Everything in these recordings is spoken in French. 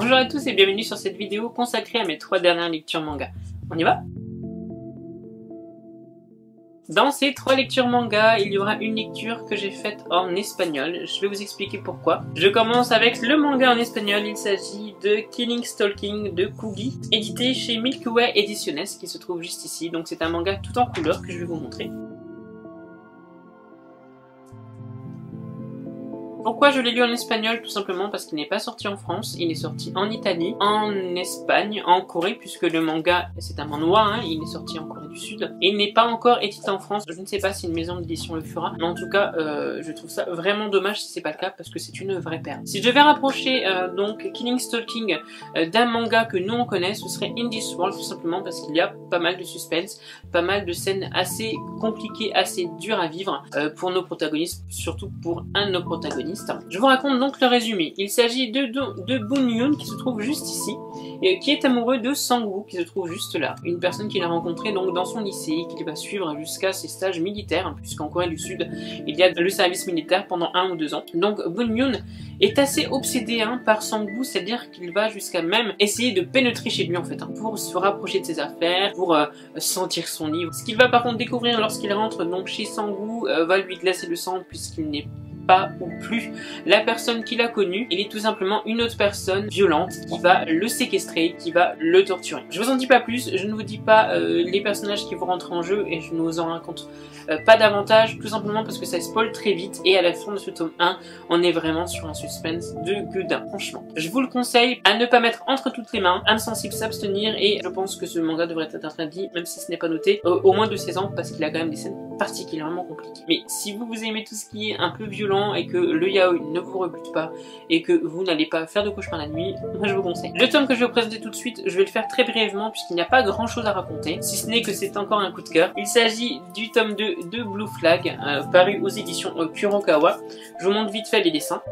Bonjour à tous et bienvenue sur cette vidéo consacrée à mes trois dernières lectures manga. On y va? Dans ces trois lectures manga, il y aura une lecture que j'ai faite en espagnol. Je vais vous expliquer pourquoi. Je commence avec le manga en espagnol. Il s'agit de Killing Stalking de Kugi, édité chez Milky Way Ediciones, qui se trouve juste ici. Donc c'est un manga tout en couleur que je vais vous montrer. Pourquoi je l'ai lu en espagnol Tout simplement parce qu'il n'est pas sorti en France, il est sorti en Italie, en Espagne, en Corée, puisque le manga, c'est un manhwa, hein, il est sorti en Corée du Sud, et il n'est pas encore édité en France. Je ne sais pas si une maison d'édition le fera, mais en tout cas, euh, je trouve ça vraiment dommage si c'est pas le cas, parce que c'est une vraie perle. Si je devais rapprocher euh, donc Killing Stalking euh, d'un manga que nous on connaît, ce serait In World, tout simplement parce qu'il y a pas mal de suspense, pas mal de scènes assez compliquées, assez dures à vivre pour nos protagonistes, surtout pour un de nos protagonistes. Je vous raconte donc le résumé. Il s'agit de, de, Boon Yoon qui se trouve juste ici, et qui est amoureux de Sang-woo qui se trouve juste là. Une personne qu'il a rencontrée donc dans son lycée, qu'il va suivre jusqu'à ses stages militaires, puisqu'en Corée du Sud, il y a le service militaire pendant un ou deux ans. Donc Boon Yoon est assez obsédé hein, par Sang-woo, c'est-à-dire qu'il va jusqu'à même essayer de pénétrer chez lui en fait, hein, pour se rapprocher de ses affaires, pour euh, sentir son livre. Ce qu'il va par contre découvrir lorsqu'il rentre donc chez Sang-woo euh, va lui glacer le sang puisqu'il n'est pas ou plus la personne qu'il a connue. Il est tout simplement une autre personne violente qui va le séquestrer, qui va le torturer. Je vous en dis pas plus, je ne vous dis pas euh, les personnages qui vont rentrer en jeu et je ne vous en raconte euh, pas davantage, tout simplement parce que ça spoil très vite et à la fin de ce tome 1, on est vraiment sur un suspense de gudin, franchement. Je vous le conseille à ne pas mettre entre toutes les mains, insensible s'abstenir et je pense que ce manga devrait être interdit, même si ce n'est pas noté, au moins de 16 ans parce qu'il a quand même des scènes particulièrement compliquées. Mais si vous, vous aimez tout ce qui est un peu violent, et que le yaoi ne vous rebute pas et que vous n'allez pas faire de cauchemar la nuit, moi je vous conseille. Le tome que je vais vous présenter tout de suite, je vais le faire très brièvement puisqu'il n'y a pas grand chose à raconter, si ce n'est que c'est encore un coup de cœur. Il s'agit du tome 2 de Blue Flag, euh, paru aux éditions euh, Kurokawa. Je vous montre vite fait les dessins.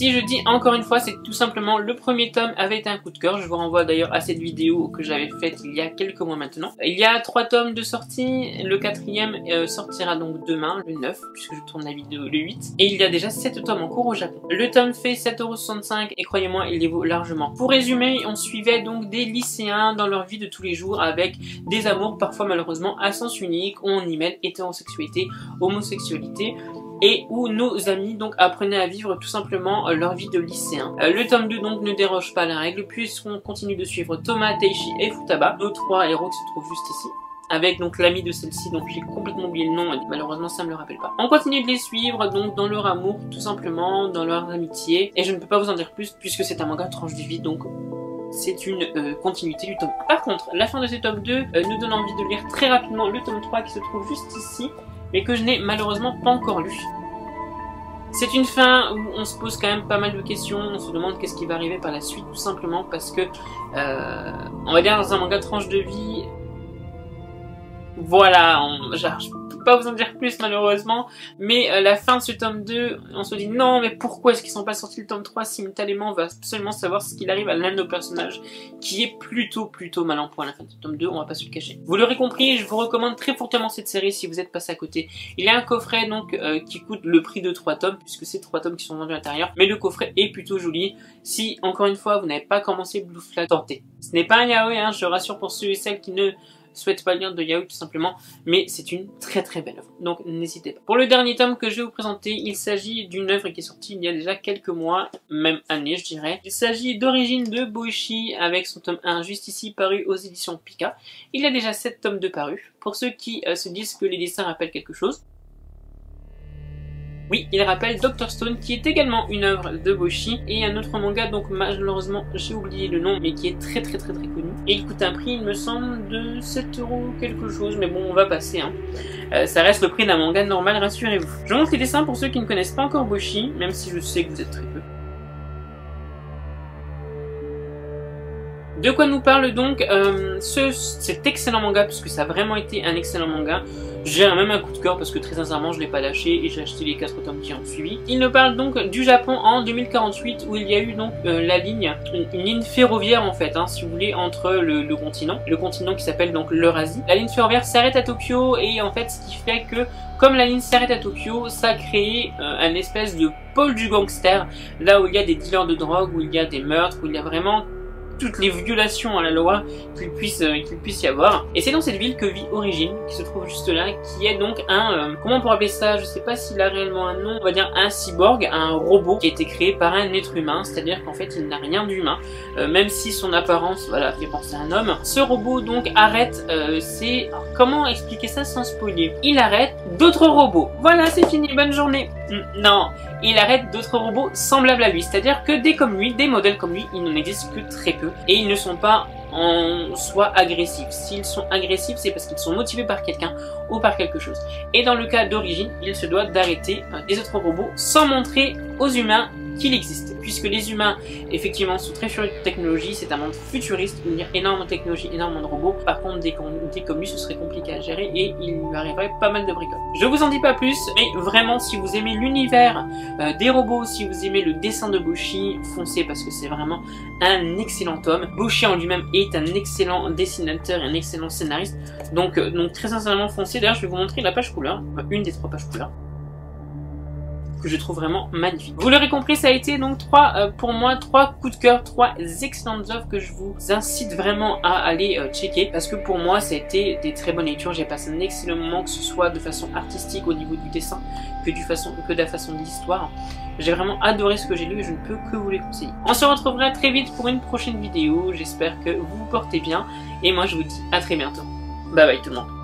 Si je dis encore une fois, c'est tout simplement le premier tome avait été un coup de cœur. Je vous renvoie d'ailleurs à cette vidéo que j'avais faite il y a quelques mois maintenant. Il y a trois tomes de sortie. Le quatrième euh, sortira donc demain, le 9, puisque je tourne la vidéo le 8. Et il y a déjà 7 tomes en cours au Japon. Le tome fait 7,65€ et croyez-moi, il les vaut largement. Pour résumer, on suivait donc des lycéens dans leur vie de tous les jours avec des amours parfois malheureusement à sens unique. On y mêle hétérosexualité, homosexualité et où nos amis donc apprenaient à vivre tout simplement euh, leur vie de lycéen. Euh, le tome 2 donc ne déroge pas à la règle puisqu'on continue de suivre Thomas, Teishi et Futaba, nos trois héros qui se trouvent juste ici. Avec donc l'ami de celle-ci, donc j'ai complètement oublié le nom, malheureusement ça me le rappelle pas. On continue de les suivre donc dans leur amour tout simplement, dans leur amitié, et je ne peux pas vous en dire plus puisque c'est un manga tranche de vie donc c'est une euh, continuité du tome Par contre, la fin de ce tome 2 nous donne envie de lire très rapidement le tome 3 qui se trouve juste ici, mais que je n'ai malheureusement pas encore lu. C'est une fin où on se pose quand même pas mal de questions, on se demande qu'est-ce qui va arriver par la suite, tout simplement parce que, euh, on va dire dans un manga tranche de vie, voilà, on, pas vous en dire plus malheureusement, mais euh, la fin de ce tome 2, on se dit non, mais pourquoi est-ce qu'ils sont pas sortis le tome 3 simultanément On va seulement savoir ce qu'il arrive à l'un de nos personnages, qui est plutôt plutôt mal en point à la fin de ce tome 2, on va pas se le cacher. Vous l'aurez compris, je vous recommande très fortement cette série si vous êtes passé à côté. Il y a un coffret donc euh, qui coûte le prix de 3 tomes, puisque c'est 3 tomes qui sont vendus à l'intérieur, mais le coffret est plutôt joli. Si, encore une fois, vous n'avez pas commencé Blue Flag, tentez. Ce n'est pas un yaoi, hein, je rassure pour ceux et celles qui ne souhaite pas lire de Yahoo tout simplement, mais c'est une très très belle œuvre, donc n'hésitez pas. Pour le dernier tome que je vais vous présenter, il s'agit d'une œuvre qui est sortie il y a déjà quelques mois, même années je dirais. Il s'agit d'origine de Boichi avec son tome 1 juste ici paru aux éditions Pika. Il y a déjà 7 tomes de paru. Pour ceux qui euh, se disent que les dessins rappellent quelque chose, oui, il rappelle Dr Stone qui est également une œuvre de Boshi et un autre manga donc malheureusement j'ai oublié le nom mais qui est très très très très connu. Et il coûte un prix il me semble de 7 euros quelque chose mais bon on va passer hein. Euh, ça reste le prix d'un manga normal rassurez-vous. Je montre les dessins pour ceux qui ne connaissent pas encore Boshi même si je sais que vous êtes très peu. De quoi nous parle donc euh, ce, cet excellent manga, puisque ça a vraiment été un excellent manga. J'ai même un coup de cœur parce que très sincèrement je l'ai pas lâché et j'ai acheté les 4 tomes qui ont suivi. Il nous parle donc du Japon en 2048 où il y a eu donc euh, la ligne, une, ligne ferroviaire en fait, hein, si vous voulez, entre le, continent, le continent qui s'appelle donc l'Eurasie. La ligne ferroviaire s'arrête à Tokyo et en fait ce qui fait que comme la ligne s'arrête à Tokyo, ça a créé euh, un espèce de pôle du gangster, là où il y a des dealers de drogue, où il y a des meurtres, où il y a vraiment toutes les violations à la loi qu'il puisse, euh, qu'il puisse y avoir. Et c'est dans cette ville que vit Origine, qui se trouve juste là, qui est donc un, euh, comment on pourrait appeler ça, je sais pas s'il a réellement un nom, on va dire un cyborg, un robot qui a été créé par un être humain, c'est-à-dire qu'en fait il n'a rien d'humain, euh, même si son apparence, voilà, fait penser à un homme. Ce robot donc arrête, c'est, comment expliquer ça sans spoiler? Il arrête d'autres robots. Voilà, c'est fini, bonne journée. Non, il arrête d'autres robots semblables à lui, c'est-à-dire que des comme lui, des modèles comme lui, il n'en existe que très peu et ils ne sont pas en soi agressifs. S'ils sont agressifs, c'est parce qu'ils sont motivés par quelqu'un ou par quelque chose. Et dans le cas d'origine, il se doit d'arrêter euh, des autres robots sans montrer aux humains qu'il existe. Puisque les humains, effectivement, sont très furieux de technologie, c'est un monde futuriste il y a énormément de technologie, énormément de robots. Par contre, dès comme lui, ce serait compliqué à gérer et il lui arriverait pas mal de bricoles. Je vous en dis pas plus, mais vraiment, si vous aimez l'univers euh, des robots, si vous aimez le dessin de Boshi, foncez parce que c'est vraiment un excellent homme. Boshi en lui-même est un excellent dessinateur et un excellent scénariste. Donc, euh, donc très sincèrement, foncez. D'ailleurs, je vais vous montrer la page couleur, une des trois pages couleurs que je trouve vraiment magnifique. Vous l'aurez compris, ça a été donc trois, euh, pour moi, trois coups de cœur, trois excellentes œuvres que je vous incite vraiment à aller euh, checker parce que pour moi, ça a été des très bonnes lectures. J'ai passé un excellent moment, que ce soit de façon artistique au niveau du dessin, que, du façon, que de la façon de l'histoire. J'ai vraiment adoré ce que j'ai lu et je ne peux que vous les conseiller. On se retrouvera très vite pour une prochaine vidéo. J'espère que vous vous portez bien et moi je vous dis à très bientôt. Bye bye tout le monde.